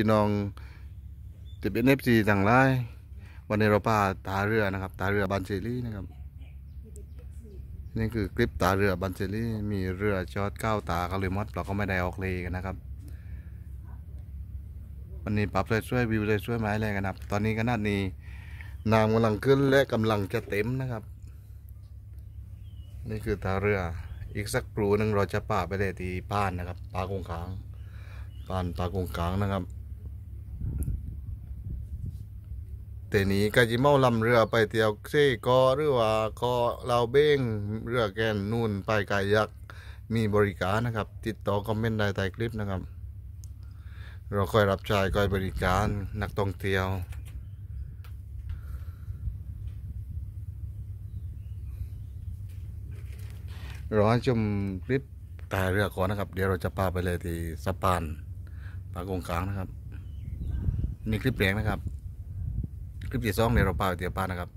พี่น้องจะเป็นเอฟซีต่างหลายวันนี้เราพาตาเรือนะครับ ตาเรือบันเชลี่นะครับ นี่คือคลิปตาเรือบันเชลี่มีเรือจอดเก้าตาก็เลยมดเราก็ไม่ได้ออกเลกันนะครับ วันนี้ปรับเลยช่วยวิวเลยช่วยไม้แรงกันครับ ตอนนี้ขนาดนี้น้ำกำลังขึ้นและกำลังจะเต็มนะครับ นี่คือตาเรืออีกสักครู่หนึ่งเราจะป่าไปเลยที่ป้านนะครับปลากงกลางป้านปลากงกลางนะครับ แต่นี้ก็จะเมาลำเรือไปเที่ยวเซ่กอหรือว่ากอเราเบ้งเรือแกนนู่นไปไกายักษ์มีบริการนะครับ ติดต่อคอมเมนต์ได้ใต้คลิปนะครับ เราคอยรับใช้คอยบริการนักท่องเที่ยวรอชมคลิปตายเรือก่อนนะครับ เดี๋ยวเราจะพาไปเลยที่สะพานปากงกลางนะครับ นี่คลิปแรกนะครับ คลิปที่สองเดี๋ยเราพาไปเที่ยวป้านะครับ